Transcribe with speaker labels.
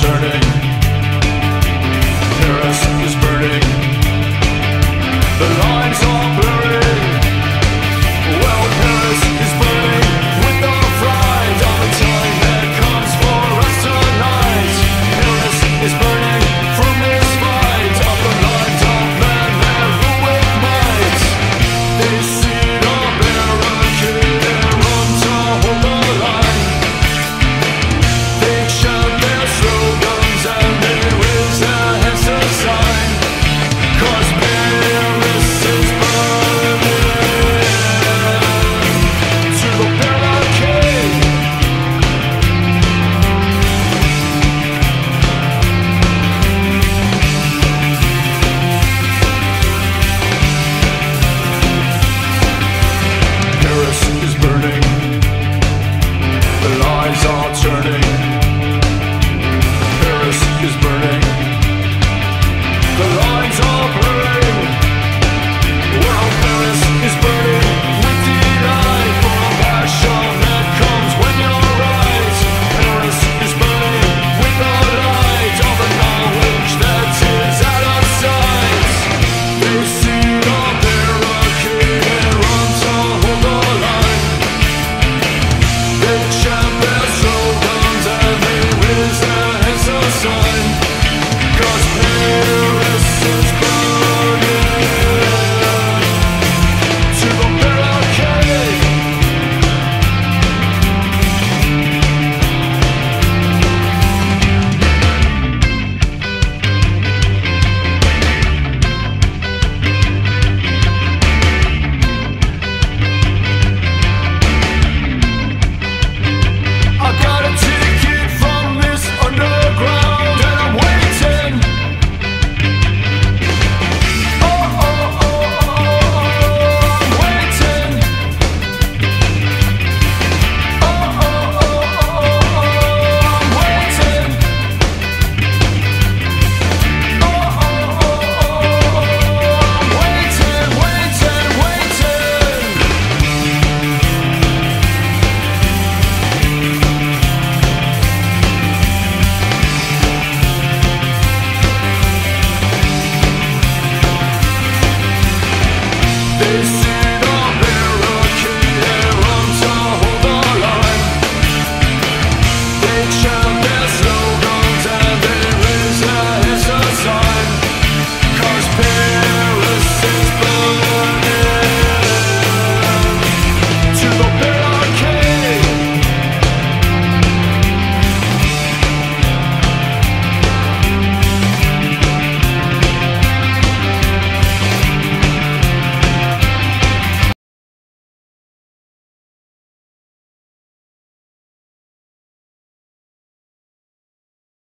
Speaker 1: turning. Paris is burning. The lines are blurring.